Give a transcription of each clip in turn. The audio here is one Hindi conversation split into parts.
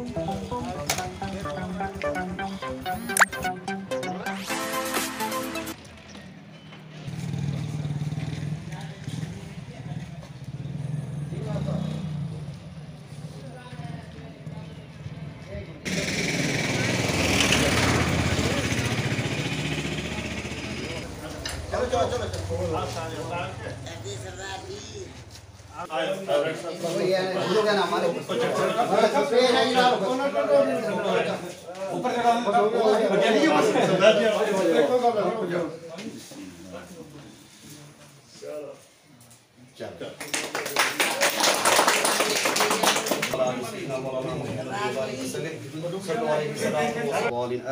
चलो चलो चलो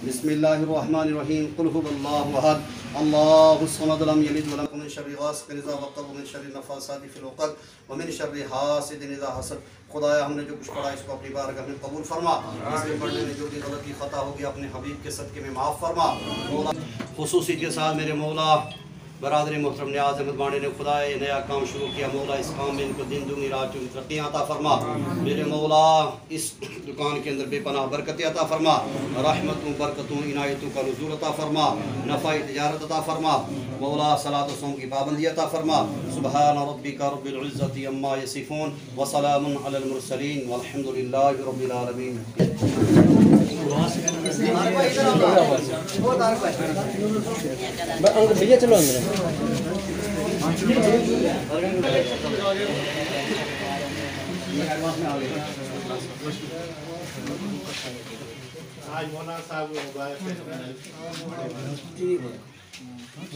बसमीम कुल्हबल्लाहद अल्लाहमदलम खुदाया, हमने जो कुछ पढ़ा, इसको अपनी बार में कबूल फरमा। इसके पढ़ने में जो भी गलती ख़ता होगी, अपने हबीब के सदक़े में माफ़ फरमा। खसूसी के साथ मेरे मौला बरदर मोहतरम न्याज अहमद बाणी ने खुदा नया काम शुरू किया। मौला इस काम में इनको दिन दूँगी रात चुन तरक्की अता फरमा। मेरे मौला इस दुकान के अंदर बेपनाह बरकत अता फरमा। रहमतों बरकतों इनायतों का नजूर अता फरमा। नफ़ाई तजारत अता फरमा। मौला सलात सोम की पाबंदी अता फरमा। सुबह रब्बिका रब्बिल इज़्ज़ति अम्मा यसिफून। व सलामुन अलल भैया चलो अंदर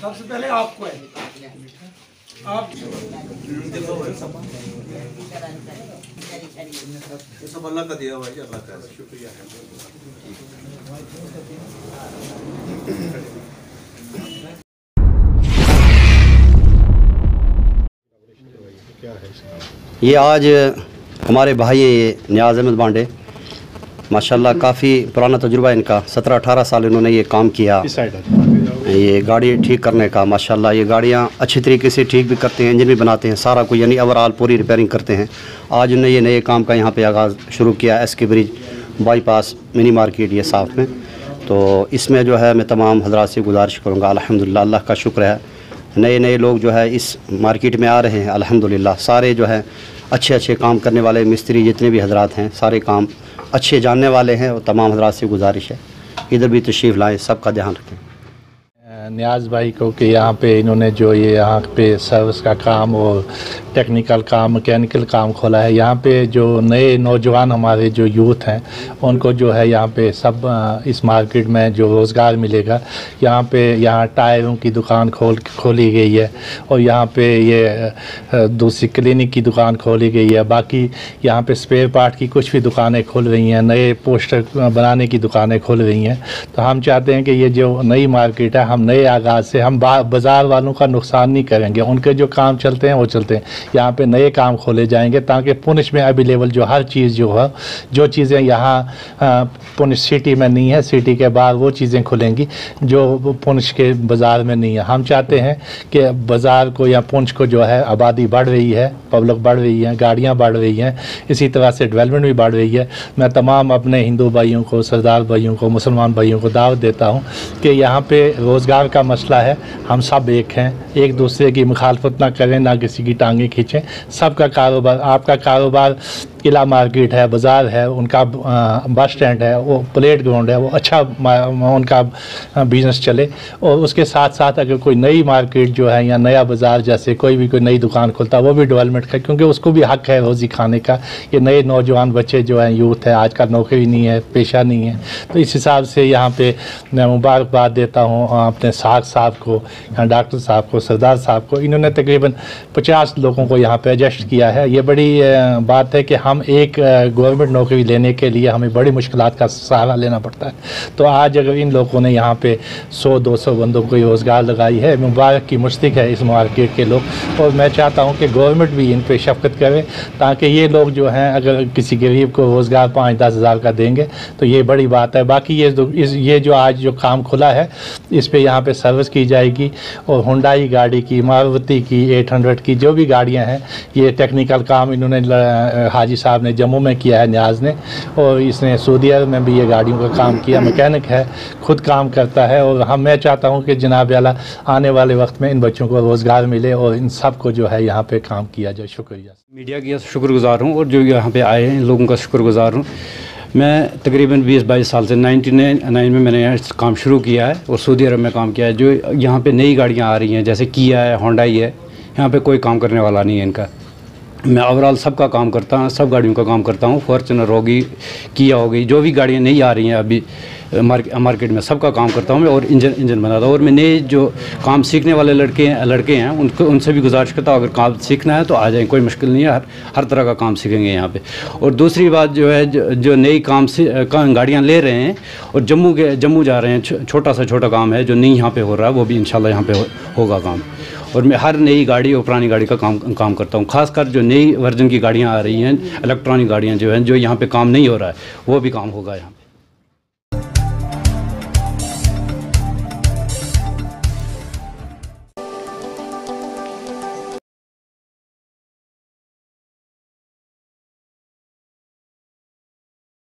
सबसे पहले आपको है। आप सब अल्लाह का दिया भाई अल्लाह का शुक्रिया। है ये आज हमारे भाई हैं ये न्याज अहमद बांडे। माशाल्लाह काफ़ी पुराना तजुर्बा इनका। सत्रह अठारह साल इन्होंने ये काम किया। ये गाड़ी ठीक करने का, माशाल्लाह, ये गाड़ियाँ अच्छी तरीके से ठीक भी करते हैं, इंजन भी बनाते हैं, सारा कुछ, यानी ओवरऑल पूरी रिपेयरिंग करते हैं। आज उन्होंने ये नए काम का यहाँ पे आगाज़ शुरू किया एस के ब्रिज बाईपास मिनी मार्केट ये साफ़ में। तो इसमें जो है मैं तमाम हजरात से गुजारिश करूँगा, अल्हम्दुलिल्लाह, अल्लाह का शुक्र है। नए नए लोग जो है इस मार्केट में आ रहे हैं, अल्हम्दुलिल्लाह, सारे जो है अच्छे अच्छे काम करने वाले मिस्त्री जितने भी हजरात हैं, सारे काम अच्छे जानने वाले हैं और तमाम हजरात से गुजारिश है। इधर भी तशरीफ़ लाएँ, सबका ध्यान रखें। न्याज भाई को कि यहाँ पे इन्होंने जो ये यहाँ पे सर्विस का काम और टेक्निकल काम मैकेनिकल काम खोला है। यहाँ पे जो नए नौजवान हमारे जो यूथ हैं, उनको जो है यहाँ पे सब इस मार्केट में जो रोज़गार मिलेगा। यहाँ पे यहाँ टायरों की दुकान खोल, खोली गई है और यहाँ पे ये दूसरी क्लिनिक की दुकान खोली गई है। बाकी यहाँ पे स्पेयर पार्ट की कुछ भी दुकानें खुल रही हैं, नए पोस्टर बनाने की दुकानें खुल रही हैं। तो हम चाहते हैं कि ये जो नई मार्केट है, हम नए आगाज़ से हम बाज़ार वालों का नुकसान नहीं करेंगे। उनके जो काम चलते हैं, वो चलते हैं। यहाँ पे नए काम खोले जाएँगे ताकि पुनिश में अवेलेबल जो, हर चीज़ जो है, जो चीज़ें यहाँ पुनिश सिटी में नहीं है, सिटी के बाहर वो चीज़ें खुलेंगी, जो पुनिश के बाज़ार में नहीं है। हम चाहते हैं कि बाज़ार को या पुंछ को जो है, आबादी बढ़ रही है, पब्लिक बढ़ रही है, गाड़ियाँ बढ़ रही हैं, इसी तरह से डेवलपमेंट भी बढ़ रही है। मैं तमाम अपने हिंदू भाइयों को, सरदार भाइयों को, मुसलमान भाइयों को दावत देता हूँ कि यहाँ पर रोज़गार का मसला है। हम सब एक हैं। एक दूसरे की मुखालफत ना करें, ना किसी की टांगें खींचें। सबका कारोबार, आपका कारोबार किला मार्केट है, बाज़ार है, उनका बस स्टैंड है, वो प्लेट ग्राउंड है, वो अच्छा उनका बिज़नेस चले। और उसके साथ साथ अगर कोई नई मार्केट जो है या नया बाज़ार जैसे कोई भी कोई नई दुकान खुलता है, वो भी डेवलपमेंट का, क्योंकि उसको भी हक है रोज़ी खाने का। ये नए नौजवान बच्चे जो हैं यूथ है आज का नौकरी नहीं है, पेशा नहीं है। तो इस हिसाब से यहाँ पे मैं मुबारकबाद देता हूँ अपने साग साहब को, या डॉक्टर साहब को, सरदार साहब को। इन्होंने तकरीबन पचास लोगों को यहाँ पर एडजस्ट किया है। ये बड़ी बात है कि हम एक गवर्नमेंट नौकरी लेने के लिए हमें बड़ी मुश्किल का सहारा लेना पड़ता है। तो आज अगर इन लोगों ने यहाँ पे सौ, दो सौ बंदों को रोज़गार लगाई है, मुबारक की मुश्तिक है इस मार्केट के लोग। और मैं चाहता हूँ कि गवर्नमेंट भी इन पे शफकत करे, ताकि ये लोग जो हैं, अगर किसी गरीब को रोज़गार पाँच, दस हज़ार का देंगे तो ये बड़ी बात है। बाकी ये इस, ये जो आज जो काम खुला है, इस पर यहाँ पर सर्विस की जाएगी, और हुंडाई गाड़ी की, मारुति की 800 की, जो भी गाड़ियाँ हैं, ये टेक्निकल काम इन्होंने हाजी साहब ने, जम्मू में किया है, न्याज ने, और इसने सऊदी अरब में भी ये गाड़ियों का काम किया, मैकेनिक है, खुद काम करता है, और हम, मैं चाहता हूँ कि जनाब आला आने वाले वक्त में इन बच्चों को रोज़गार मिले, और इन सबको जो है यहाँ पर काम किया जाए। शुक्रिया। मीडिया की शुक्रगुजार हूँ, और जो यहाँ पर आए हैं, लोगों का शुक्रगुजार हूँ। मैं तकरीबन 20-22 साल से 99 नाइन में मैंने यहाँ काम शुरू किया है, और सऊदी अरब में काम किया है। जो यहाँ पे नई गाड़ियाँ आ रही हैं, जैसे किया है होंडाई है, यहाँ पे कोई काम करने वाला नहीं है इनका। मैं ओवरऑल सबका काम करता हूँ सब गाड़ियों का काम करता हूँ। फॉर्चुनर होगी किया होगी जो भी गाड़ियाँ नहीं आ रही हैं अभी मार्केट में सबका काम करता हूँ मैं और इंजन इंजन बनाता हूँ। और मैं नए जो काम सीखने वाले लड़के हैं लड़के हैं उनको उनसे भी गुजारिश करता हूँ अगर काम सीखना है तो आ जाएँ कोई मुश्किल नहीं है हर हर तरह का काम सीखेंगे यहाँ पे। और दूसरी बात जो है जो, जो नई काम से गाड़ियाँ ले रहे हैं और जम्मू के जम्मू जा रहे हैं छोटा सा छोटा काम है जो नहीं यहाँ पर हो रहा है वो भी इंशाल्लाह यहाँ पे हो, होगा काम। और मैं हर नई गाड़ी और पुरानी गाड़ी का काम काम करता हूँ। खासकर जो नई वर्जन की गाड़ियाँ आ रही हैं, इलेक्ट्रॉनिक गाड़ियाँ जो हैं, जो यहाँ पे काम नहीं हो रहा है, वो भी काम होगा यहाँ